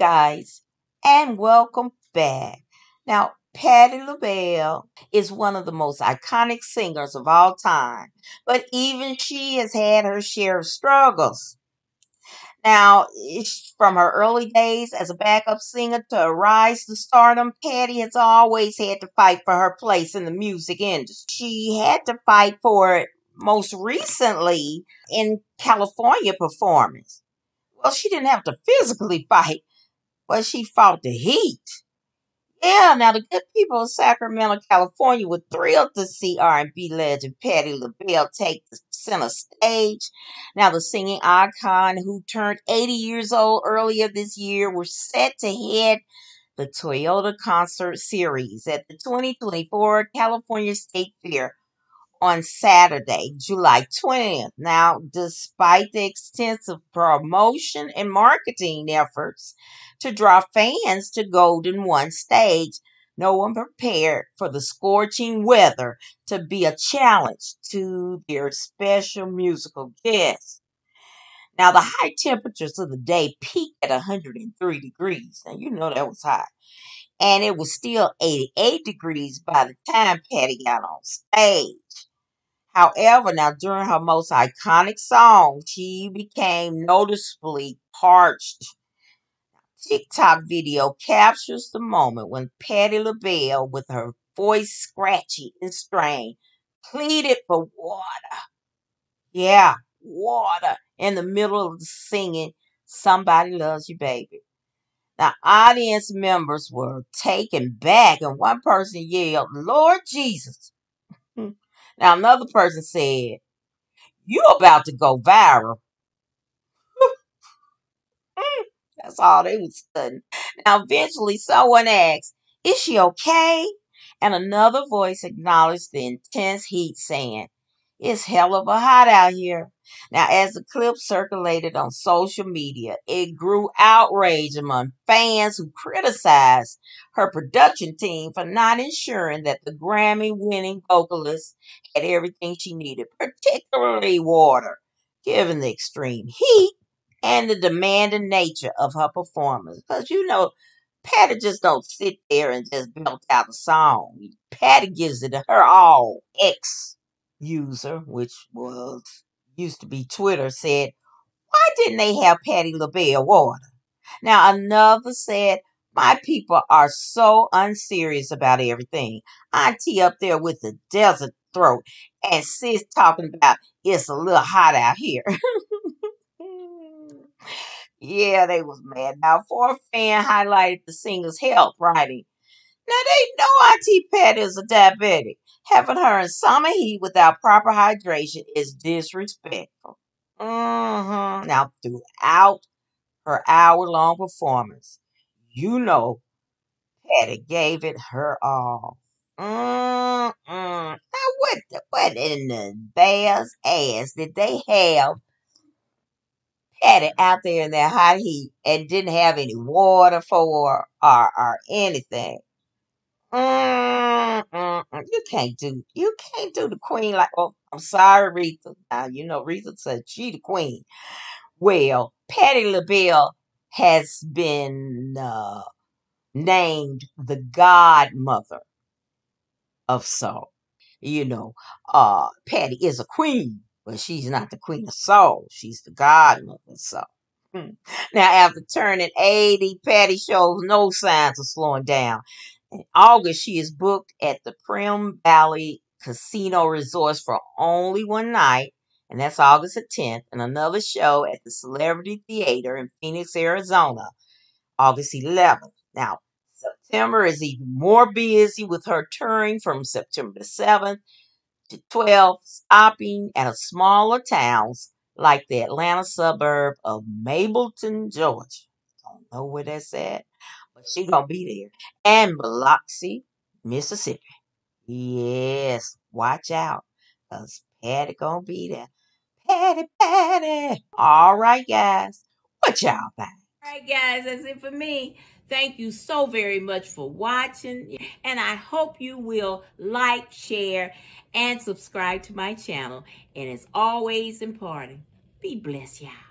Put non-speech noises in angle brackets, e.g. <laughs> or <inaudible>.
guys, and welcome back. Now, Patti LaBelle is one of the most iconic singers of all time, but even she has had her share of struggles. Now, from her early days as a backup singer to rise to stardom, Patti has always had to fight for her place in the music industry. She had to fight for it most recently in California performance. Well, she didn't have to physically <laughs> fight, but she fought the heat. Yeah, now the good people of Sacramento, California were thrilled to see R&B legend Patti LaBelle take the center stage. Now the singing icon who turned 80 years old earlier this year was set to head the Toyota Concert Series at the 2024 California State Fair on Saturday, July 20th. Now, despite the extensive promotion and marketing efforts to draw fans to Golden One stage, no one prepared for the scorching weather to be a challenge to their special musical guests. Now, the high temperatures of the day peaked at 103 degrees. Now, you know that was hot. And it was still 88 degrees by the time Patti got on stage. However, now during her most iconic song, she became noticeably parched. TikTok video captures the moment when Patti LaBelle, with her voice scratchy and strained, pleaded for water. Yeah, water in the middle of the singing Somebody Loves You, Baby. Now, audience members were taken back, and one person yelled, Lord Jesus. <laughs> Now another person said, You about to go viral. <laughs> That's all they was studying. Now eventually someone asked, Is she okay? And another voice acknowledged the intense heat, saying, it's hell of a hot out here. Now, as the clip circulated on social media, it grew outrage among fans who criticized her production team for not ensuring that the Grammy winning vocalist had everything she needed, particularly water, given the extreme heat and the demanding nature of her performance. Because you know, Patti just don't sit there and just belt out a song. Patti gives it to her all. X user, which was used to be Twitter, said, Why didn't they have Patti LaBelle water? Now another said, My people are so unserious about everything. Auntie up there with the desert throat and sis talking about it's a little hot out here. <laughs> yeah, they was mad. Now, for a fan highlighted the singer's health, writing, Now they know Auntie Patti is a diabetic. Having her in summer heat without proper hydration is disrespectful. Mm-hmm. Now, throughout her hour long performance, you know Patti gave it her all. Mm-mm. Now, what, what in the bear's ass did they have Patti out there in that hot heat and didn't have any water for or, or anything? Mm. You can't do you can't do the queen like oh I'm sorry Rita. Now you know Rita said she the queen. Well, Patti LaBelle has been uh, named the godmother of soul. You know, uh Patti is a queen, but she's not the queen of soul. She's the godmother of soul. Hmm. Now, after turning 80, Patti shows no signs of slowing down. In August, she is booked at the Primm Valley Casino Resorts for only one night, and that's August the 10th, and another show at the Celebrity Theater in Phoenix, Arizona, August 11th. Now, September is even more busy with her touring from September the 7th to 12th, stopping at a smaller towns like the Atlanta suburb of Mableton, Georgia. Don't know where that's at but she gonna be there. And Biloxi, Mississippi. Yes, watch out. Cause Patti gonna be there. Patti, Patti. All right, guys. What y'all think? All right, guys, that's it for me. Thank you so very much for watching. And I hope you will like, share, and subscribe to my channel. And as always important, be blessed, y'all.